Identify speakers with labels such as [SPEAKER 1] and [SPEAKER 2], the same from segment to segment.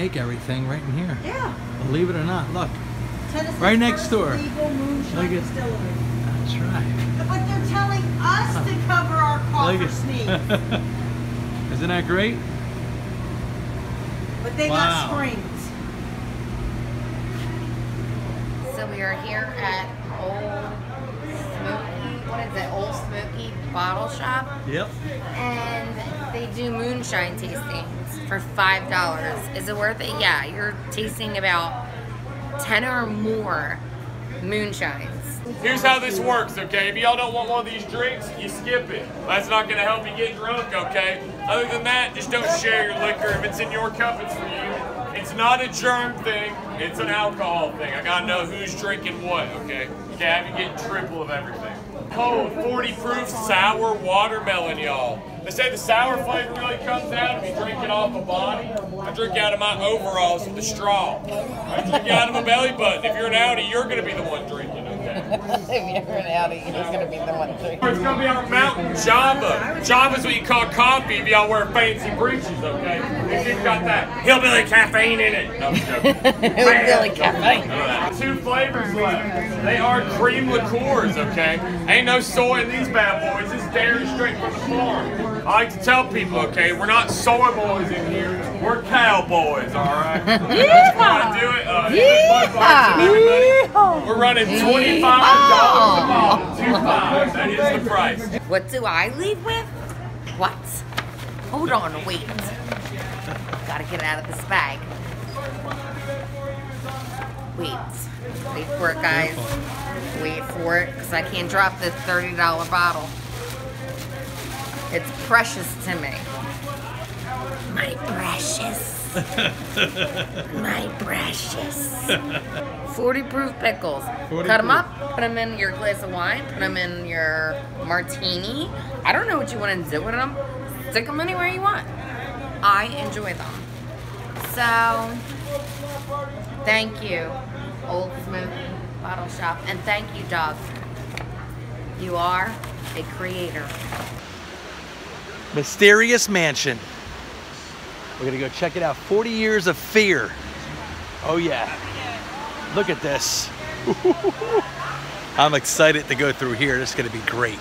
[SPEAKER 1] make everything right in here.
[SPEAKER 2] Yeah.
[SPEAKER 1] Believe it or not, look.
[SPEAKER 2] Tennessee
[SPEAKER 1] Right next
[SPEAKER 2] first
[SPEAKER 1] door.
[SPEAKER 2] Legal moonshine
[SPEAKER 1] Look at-
[SPEAKER 2] distillery.
[SPEAKER 1] That's right.
[SPEAKER 2] But they're telling us to cover our call
[SPEAKER 1] Look
[SPEAKER 2] for
[SPEAKER 1] at- Isn't that great?
[SPEAKER 2] But they
[SPEAKER 1] Wow.
[SPEAKER 2] got springs.
[SPEAKER 3] So we are here at Old Smoky, what is it, Old Smoky Bottle Shop,
[SPEAKER 1] Yep.
[SPEAKER 3] and they do moonshine tastings for five dollars. Is it worth it? Yeah, you're tasting about ten or more moonshines.
[SPEAKER 4] Here's how this works, okay? If y'all don't want one of these drinks, you skip it. That's not gonna help you get drunk, okay? Other than that, just don't share your liquor. If it's in your cup, it's for you. It's not a germ thing, it's an alcohol thing. I gotta know who's drinking what, okay? Okay, I have you getting triple of everything. Cold, 40 proof sour watermelon, y'all. They say the sour flavor really comes out if you drink it off a body. I drink out of my overalls with a straw. I drink out of a belly button. If you're an Audi, you're gonna be the one drinking, okay?
[SPEAKER 3] if you're an Audi, you're gonna be the one drinking.
[SPEAKER 4] It's gonna be our mountain Java. Java's what you call coffee if y'all wear fancy breeches, okay? If you've got that hillbilly caffeine in it. No, I'm joking.
[SPEAKER 3] Hillbilly caffeine.
[SPEAKER 4] Two flavors left. They are cream liqueurs, okay? Ain't no soy in these bad boys. It's dairy straight from the farm. I like to tell people, okay, we're not soy boys in here. We're cowboys, all right? That's how I do it. Uh, and everybody. We're running twenty-five dollars a bottle. Two five. That is the price.
[SPEAKER 3] What do I leave with? What? Hold on, wait. Gotta get it out of this bag. Wait. Wait for it, guys. Wait for it, because I can't drop this $30 bottle. It's precious to me. My precious. My precious. 40 proof pickles.
[SPEAKER 1] 40
[SPEAKER 3] Cut them
[SPEAKER 1] proof.
[SPEAKER 3] up, put them in your glass of wine, put them in your martini. I don't know what you want to do with them. Stick them anywhere you want. I enjoy them. So, thank you, Old Smoky Bottle Shop. And thank you, Doug. You are a creator.
[SPEAKER 1] Mysterious Mansion. We're gonna go check it out. 40 years of fear. Oh yeah. Look at this. I'm excited to go through here. This is gonna be great.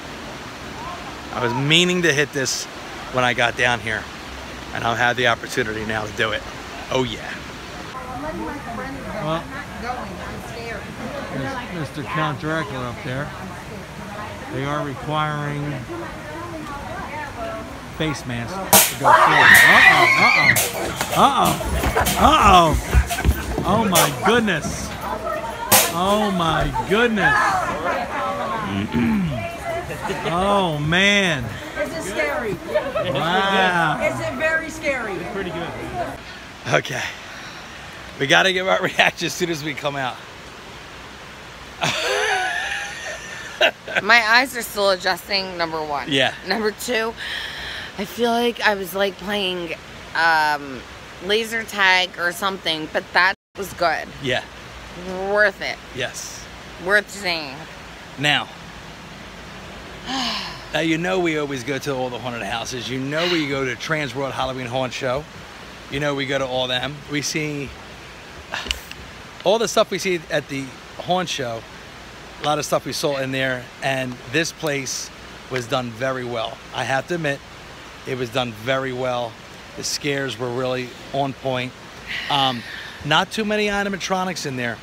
[SPEAKER 1] I was meaning to hit this when I got down here, and I'll have the opportunity now to do it. Oh yeah. Well, Mr. Count Dracula up there. They are requiring face masks to go through. Uh-oh, uh-oh, uh-oh, uh-oh. Oh my goodness. Oh my goodness. oh man.
[SPEAKER 2] Is it scary?
[SPEAKER 1] Wow.
[SPEAKER 2] Is it very scary? It's pretty good.
[SPEAKER 1] Okay. We got to give our reaction as soon as we come out.
[SPEAKER 3] My eyes are still adjusting, number one.
[SPEAKER 1] Yeah.
[SPEAKER 3] Number two, I feel like I was like playing um, laser tag or something, but that was good.
[SPEAKER 1] Yeah.
[SPEAKER 3] Worth it.
[SPEAKER 1] Yes.
[SPEAKER 3] Worth seeing.
[SPEAKER 1] Now, now you know we always go to all the haunted houses. You know we go to Transworld Halloween Haunt Show. You know we go to all them. We see all the stuff we see at the haunt show. A lot of stuff we saw in there, and this place was done very well. I have to admit, it was done very well. The scares were really on point. Um, not too many animatronics in there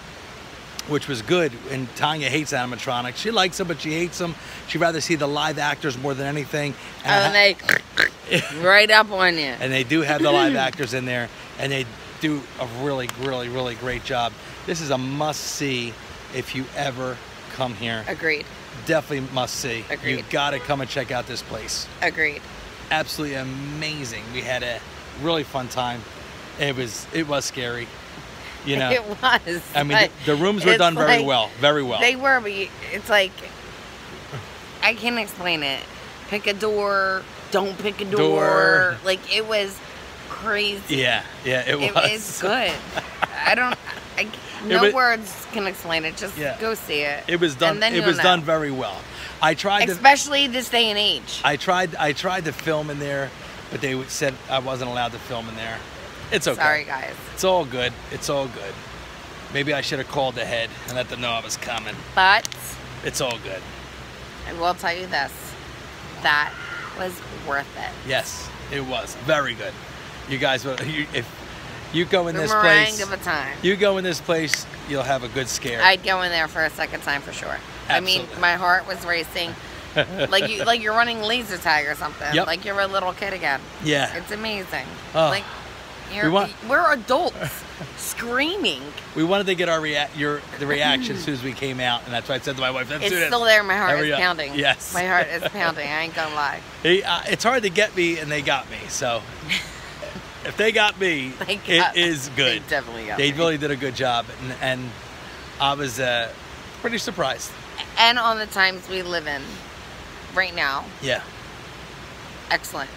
[SPEAKER 1] which was good. And Tanya hates animatronics. She likes them, but she hates them. She'd rather see the live actors more than anything.
[SPEAKER 3] Oh, and they right up on you.
[SPEAKER 1] and they do have the live actors in there, and they do a really, really, really great job. This is a must see if you ever come here.
[SPEAKER 3] Agreed.
[SPEAKER 1] Definitely must see.
[SPEAKER 3] Agreed.
[SPEAKER 1] You got to come and check out this place.
[SPEAKER 3] Agreed.
[SPEAKER 1] Absolutely amazing. We had a really fun time. It was it was scary. You know.
[SPEAKER 3] It was.
[SPEAKER 1] I mean, the, the rooms were done very
[SPEAKER 3] like-
[SPEAKER 1] well. Very well.
[SPEAKER 3] They were, but you- it's like I can't explain it. Pick a door. Don't pick a door.
[SPEAKER 1] Door.
[SPEAKER 3] Like it was crazy.
[SPEAKER 1] yeah, yeah, it
[SPEAKER 3] It
[SPEAKER 1] was.
[SPEAKER 3] good. I don't. I, no
[SPEAKER 1] was-
[SPEAKER 3] words can explain it. Just
[SPEAKER 1] Yeah.
[SPEAKER 3] go see it.
[SPEAKER 1] It was done. It was
[SPEAKER 3] know.
[SPEAKER 1] done very well. I tried to.
[SPEAKER 3] Especially this day and age.
[SPEAKER 1] I tried. I tried to film in there, but they said I wasn't allowed to film in there. It's okay.
[SPEAKER 3] Sorry, guys.
[SPEAKER 1] It's all good. It's all good. Maybe I should have called ahead and let them know I was coming.
[SPEAKER 3] But
[SPEAKER 1] It's all good.
[SPEAKER 3] I will tell you this: that was worth it.
[SPEAKER 1] Yes, it was very good. You guys, you, if you go in this place,
[SPEAKER 3] of a time.
[SPEAKER 1] you go in this place, you'll have a good scare.
[SPEAKER 3] I'd go in there for a second time for sure. I mean, my heart was racing, like you, like you're running laser tag or something.
[SPEAKER 1] Yep.
[SPEAKER 3] Like you're a little kid again.
[SPEAKER 1] yeah.
[SPEAKER 3] It's amazing.
[SPEAKER 1] Oh.
[SPEAKER 3] Like you're,
[SPEAKER 1] We want-
[SPEAKER 3] we're adults screaming.
[SPEAKER 1] We wanted to get our rea- your the reaction as soon as we came out, and that's why I said to my wife, "Let's
[SPEAKER 3] It's still there. My heart is
[SPEAKER 1] up.
[SPEAKER 3] pounding.
[SPEAKER 1] Yes.
[SPEAKER 3] My heart is pounding. I ain't gonna lie.
[SPEAKER 1] He, uh, it's hard to get me, and they got me. So if they got me,
[SPEAKER 3] They
[SPEAKER 1] it
[SPEAKER 3] got-
[SPEAKER 1] is good.
[SPEAKER 3] They definitely got
[SPEAKER 1] They
[SPEAKER 3] me.
[SPEAKER 1] really did a good job, and, and I was uh, pretty surprised.
[SPEAKER 3] And on the times we live in right now,
[SPEAKER 1] Yeah.
[SPEAKER 3] excellent,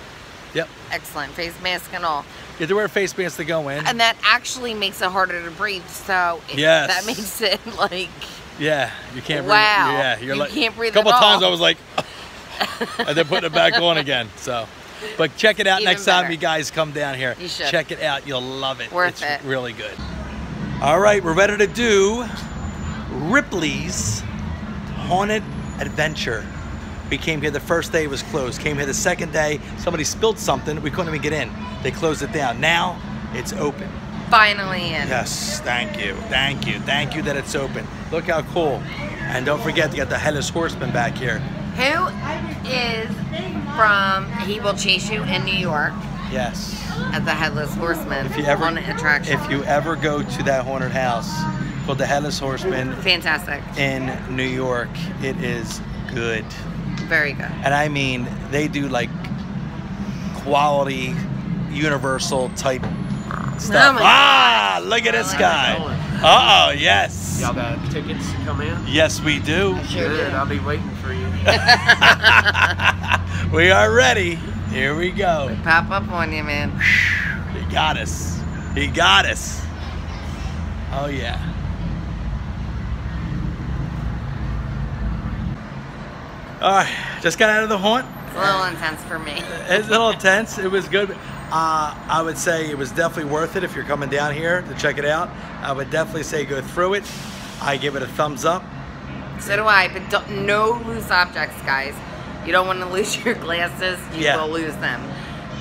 [SPEAKER 1] Yep.
[SPEAKER 3] excellent. Face mask and all.
[SPEAKER 1] You have to wear a face masks to go in.
[SPEAKER 3] And that actually makes it harder to breathe. So it,
[SPEAKER 1] Yes.
[SPEAKER 3] that makes it like
[SPEAKER 1] yeah, you can't
[SPEAKER 3] Wow.
[SPEAKER 1] breathe. Yeah, you're
[SPEAKER 3] You
[SPEAKER 1] like
[SPEAKER 3] can't breathe
[SPEAKER 1] A couple times
[SPEAKER 3] all.
[SPEAKER 1] I was like, and then putting it back on again. So, but check it out
[SPEAKER 3] Even
[SPEAKER 1] next time you guys come down here.
[SPEAKER 3] You should.
[SPEAKER 1] Check it out. You'll love it.
[SPEAKER 3] Worth
[SPEAKER 1] it's
[SPEAKER 3] it.
[SPEAKER 1] really good. All right, we're ready to do Ripley's Haunted Adventure. We came here the first day it was closed. Came here the second day. Somebody spilled something. We couldn't even get in. They closed it down. Now it's open.
[SPEAKER 3] finally in.
[SPEAKER 1] Yes, thank you, thank you, thank you that it's open. Look how cool. And don't forget, to get the Headless Horseman back here.
[SPEAKER 3] Who is from He Will Chase You in New York
[SPEAKER 1] Yes.
[SPEAKER 3] as the Headless Horseman
[SPEAKER 1] If you ever,
[SPEAKER 3] on attraction?
[SPEAKER 1] if you ever go to that haunted house called the Headless Horseman
[SPEAKER 3] Fantastic.
[SPEAKER 1] in New York, it is good.
[SPEAKER 3] Very good.
[SPEAKER 1] And I mean, they do like quality, universal type stuff.
[SPEAKER 3] Oh my
[SPEAKER 1] ah, look at this guy. Uh oh, yes.
[SPEAKER 5] Y'all got tickets to come in?
[SPEAKER 1] Yes, we do.
[SPEAKER 3] Sure
[SPEAKER 5] Good.
[SPEAKER 3] do.
[SPEAKER 5] I'll be waiting for you.
[SPEAKER 1] we are ready. Here we go.
[SPEAKER 3] Pop up on you, man.
[SPEAKER 1] He got us. He got us. Oh yeah. All right, just got out of the haunt.
[SPEAKER 3] It's a little intense for me.
[SPEAKER 1] It's a little intense. It was good. Uh, I would say it was definitely worth it if you're coming down here to check it out. I would definitely say go through it. I give it a thumbs up.
[SPEAKER 3] So do I, but don't, no loose objects, guys. You don't want to lose your glasses. You
[SPEAKER 1] Yeah.
[SPEAKER 3] will lose them.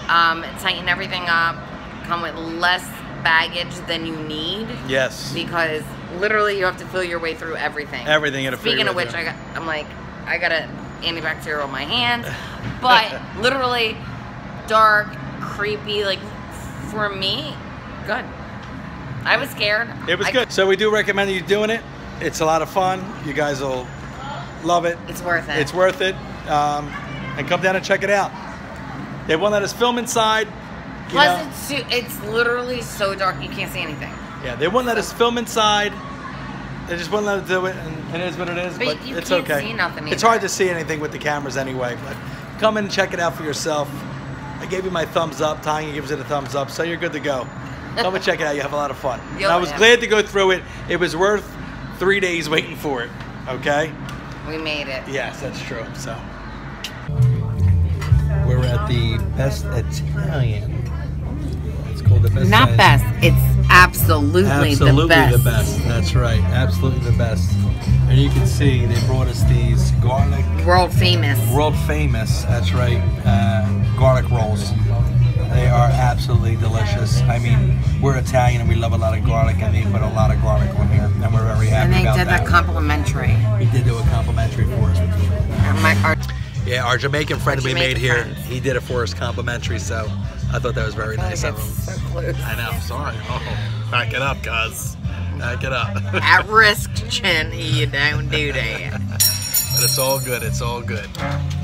[SPEAKER 3] Um, tighten everything up. Come with less baggage than you need
[SPEAKER 1] Yes.
[SPEAKER 3] because literally you have to feel your way through everything.
[SPEAKER 1] Everything in a
[SPEAKER 3] Speaking of which, I got, I'm like, I got a antibacterial on my hands, but literally dark, creepy. Like for me, good. I was scared.
[SPEAKER 1] It was
[SPEAKER 3] I-
[SPEAKER 1] good. So we do recommend you doing it. It's a lot of fun. You guys will love it.
[SPEAKER 3] It's worth it.
[SPEAKER 1] It's worth it. Um, and come down and check it out. They won't let us film inside.
[SPEAKER 3] Plus, it's too, it's literally so dark you can't see anything.
[SPEAKER 1] Yeah, they wouldn't let us film inside. They just wouldn't let us do it, and it is what it is.
[SPEAKER 3] But
[SPEAKER 1] But,
[SPEAKER 3] you
[SPEAKER 1] it's
[SPEAKER 3] can't
[SPEAKER 1] okay.
[SPEAKER 3] see nothing
[SPEAKER 1] It's hard to see anything with the cameras anyway. But come in and check it out for yourself. I gave you my thumbs up. Tanya gives it a thumbs up, so you're good to go. Come and check it out. You have a lot of fun. And I was
[SPEAKER 3] have.
[SPEAKER 1] glad to go through it. It was worth three days waiting for it. Okay.
[SPEAKER 3] We made it.
[SPEAKER 1] Yes, that's true. So we're at the best Italian. It's called the best.
[SPEAKER 3] Not
[SPEAKER 1] Italian.
[SPEAKER 3] best. It's absolutely,
[SPEAKER 1] Absolutely
[SPEAKER 3] the best.
[SPEAKER 1] That's right. Absolutely the best. And you can see they brought us these garlic,
[SPEAKER 3] World famous.
[SPEAKER 1] world famous. That's right. Uh, garlic rolls. They are absolutely delicious. I mean, we're Italian and we love a lot of garlic, and they put a lot of garlic on here, and we're very happy
[SPEAKER 3] And they
[SPEAKER 1] about
[SPEAKER 3] did
[SPEAKER 1] that.
[SPEAKER 3] that complimentary.
[SPEAKER 1] he did do a complimentary for us, which was really nice.
[SPEAKER 3] Our, my, our,
[SPEAKER 1] Yeah, our Jamaican friend
[SPEAKER 3] Our
[SPEAKER 1] we made
[SPEAKER 3] Jamaican
[SPEAKER 1] here,
[SPEAKER 3] friends.
[SPEAKER 1] he did it for us complimentary, so I thought that was very nice of
[SPEAKER 3] it's
[SPEAKER 1] him.
[SPEAKER 3] so close.
[SPEAKER 1] I know, sorry. Oh, back it up, guys. Back it up.
[SPEAKER 3] At risk, Chin, you don't do that.
[SPEAKER 1] but it's all good, it's all good.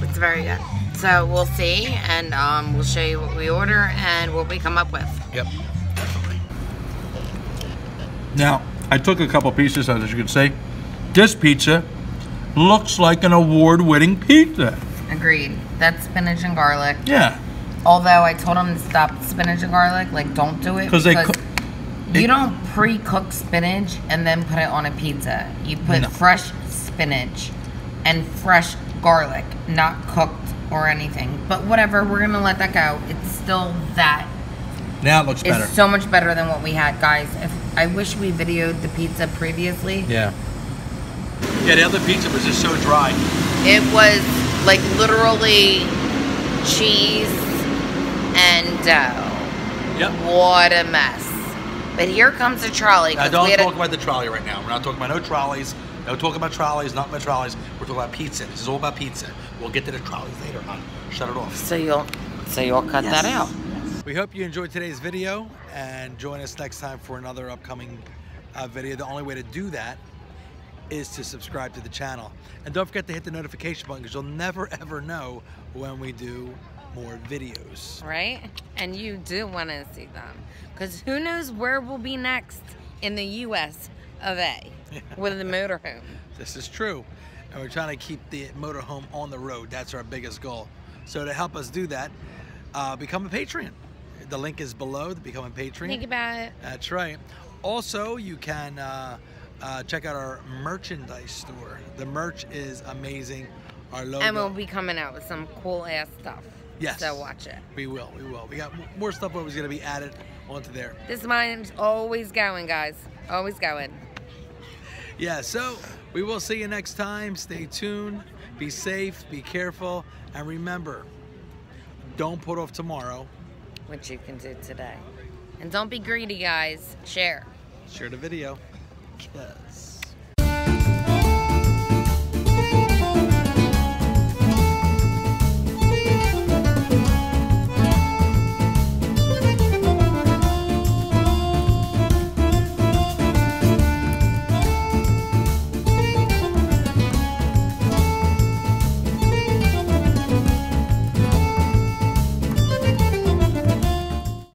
[SPEAKER 3] It's very good. So we'll see, and um, we'll show you what we order and what we come up with.
[SPEAKER 1] Yep.
[SPEAKER 6] Now, I took a couple pieces, as you can see. This pizza looks like an award-winning pizza.
[SPEAKER 3] Agreed. That's spinach and garlic.
[SPEAKER 6] Yeah,
[SPEAKER 3] Although I told him to stop spinach and garlic, like don't do it
[SPEAKER 6] 'Cause they
[SPEAKER 3] because
[SPEAKER 6] cook-
[SPEAKER 3] you
[SPEAKER 6] it-
[SPEAKER 3] don't pre-cook spinach and then put it on a pizza. You put
[SPEAKER 6] No.
[SPEAKER 3] fresh spinach and fresh garlic, not cooked or anything. But whatever, we're gonna let that go. It's still that
[SPEAKER 1] Now it looks
[SPEAKER 3] is
[SPEAKER 1] better.
[SPEAKER 3] so much better than what we had, guys. If I wish we videoed the pizza previously.
[SPEAKER 1] yeah.
[SPEAKER 6] Yeah, the other pizza was just so dry.
[SPEAKER 3] It was like literally cheese and dough.
[SPEAKER 6] Yep.
[SPEAKER 3] What a mess. But here comes the trolley.
[SPEAKER 6] Now,
[SPEAKER 3] 'cause
[SPEAKER 6] don't
[SPEAKER 3] we had a-
[SPEAKER 6] talk about the trolley right now. We're not talking about no trolleys. No talking about trolleys, not about trolleys. We're talking about pizza. This is all about pizza. We'll get to the trolleys later, hon. Shut it off.
[SPEAKER 3] so you'll so you'll cut that out.
[SPEAKER 1] We hope you enjoyed today's video and join us next time for another upcoming uh, video. The only way to do that is to subscribe to the channel. And don't forget to hit the notification button because you'll never ever know when we do more videos.
[SPEAKER 3] Right? And you do want to see them. Because who knows where we'll be next in the US of A with the motorhome.
[SPEAKER 1] This is true. And we're trying to keep the motorhome on the road. That's our biggest goal. So to help us do that, uh, become a Patreon. The link is below to become a Patreon.
[SPEAKER 3] Think about it.
[SPEAKER 1] That's right. Also, you can uh, uh, check out our merchandise store. The merch is amazing. Our logo.
[SPEAKER 3] And we'll be coming out with some cool ass stuff.
[SPEAKER 1] Yes.
[SPEAKER 3] So watch it.
[SPEAKER 1] We will. We will. We got more stuff always going to be added onto there.
[SPEAKER 3] This mine's always going, guys. Always going.
[SPEAKER 1] Yeah. So we will see you next time. Stay tuned. Be safe. Be careful. And remember, don't put off tomorrow.
[SPEAKER 3] What you can do today. And don't be greedy, guys. Share.
[SPEAKER 1] Share the video. Yes.